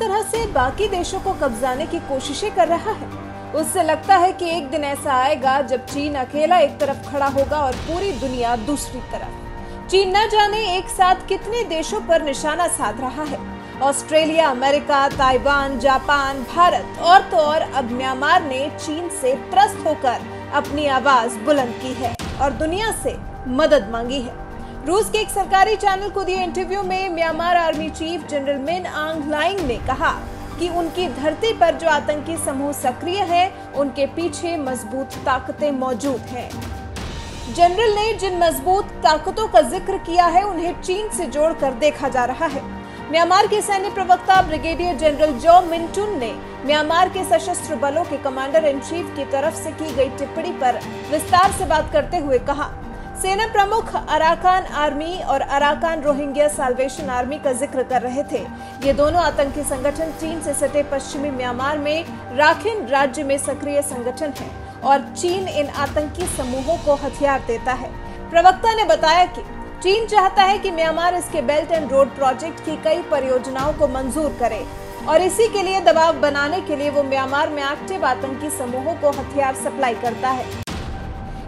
तरह से बाकी देशों को कब्जाने की कोशिशें कर रहा है। उससे लगता है कि एक दिन ऐसा आएगा जब चीन अकेला एक तरफ़ खड़ा होगा और पूरी दुनिया दूसरी तरफ़। चीन न जाने एक साथ कितने देशों पर निशाना साध रहा है। Australia, America, Taiwan, Japan, Bharat और तो और अब म्यांमार ने चीन से त्रस्त होकर अपनी आवाज़ बुलंद की है और दुनिया से मदद मांगी है। रूस के एक सरकारी चैनल को दिए इंटरव्यू में Myanmar army chief general Min आंग लाइंग ने कहा कि उनकी धरती पर जो आतंकी समूह सक्रिय है, उनके पीछे मज़बूत ताकतें मौजूद हैं। जनरल ने जिन मज़बूत ताकतों का ज़िक्र किया है, उन्हें चीन से जोड़कर देखा जा रहा है। म्यांमार के सैन्य प्रवक्ता ब्रिगेडियर जनरल जो मिंटुन ने म्यांमार के सशस्त्र बलों के कमांडर इन चीफ की तरफ़ से की गई टिप्पणी पर विस्तार से बात करते हुए कहा सेना प्रमुख अराकान आर्मी और अराकान रोहिंग्या साल्वेशन आर्मी का ज़िक्र कर रहे थे। ये दोनों आतंकी संगठन चीन से सटे पश्चिमी म्यांमार में राखिन राज्य में सक्रिय संगठन है और चीन इन आतंकी समूहों को हथियार देता है। प्रवक्ता ने बताया कि चीन चाहता है कि म्यांमार इसके बेल्ट एंड रोड प्रोजेक्ट की कई परियोजनाओं को मंजूर करे और इसी के लिए दबाव बनाने के लिए वो म्यांमार में एक्टिव आतंकी समूहों को हथियार सप्लाई करता है।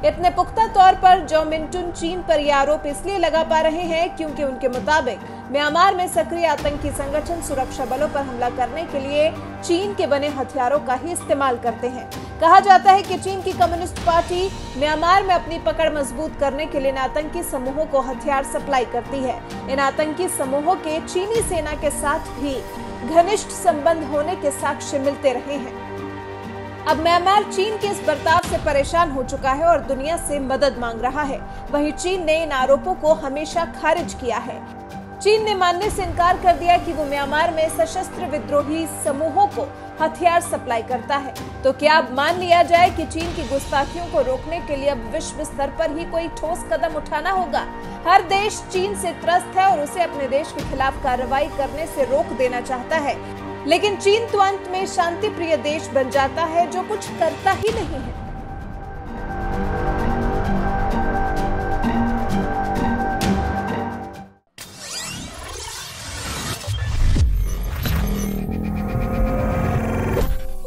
इतने पुख्ता तौर पर जो मिंटुन चीन पर यह आरोप इसलिए लगा पा रहे हैं क्योंकि उनके मुताबिक म्यांमार में सक्रिय आतंकी संगठन सुरक्षा बलों पर हमला करने के लिए चीन के बने हथियारों का ही इस्तेमाल करते हैं। कहा जाता है कि चीन की कम्युनिस्ट पार्टी म्यांमार में अपनी पकड़ मज़बूत करने के लिए इन आतंकी समूहों को हथियार सप्लाई करती है। इन आतंकी समूहों के चीनी सेना के साथ भी घनिष्ठ संबंध होने के साक्ष्य मिलते रहे हैं। अब म्यांमार चीन के इस बर्ताव से परेशान हो चुका है और दुनिया से मदद मांग रहा है। वहीं चीन ने इन आरोपों को हमेशा खारिज किया है। चीन ने मानने से इनकार कर दिया कि वो म्यांमार में सशस्त्र विद्रोही समूहों को हथियार सप्लाई करता है। तो क्या अब मान लिया जाए कि चीन की गुस्ताखियों को रोकने के लिए अब विश्व स्तर पर ही कोई ठोस कदम उठाना होगा? हर देश चीन से त्रस्त है और उसे अपने देश के खिलाफ कार्रवाई करने से रोक देना चाहता है। लेकिन चीन तुरंत अंत में शांति प्रिय देश बन जाता है जो कुछ करता ही नहीं है।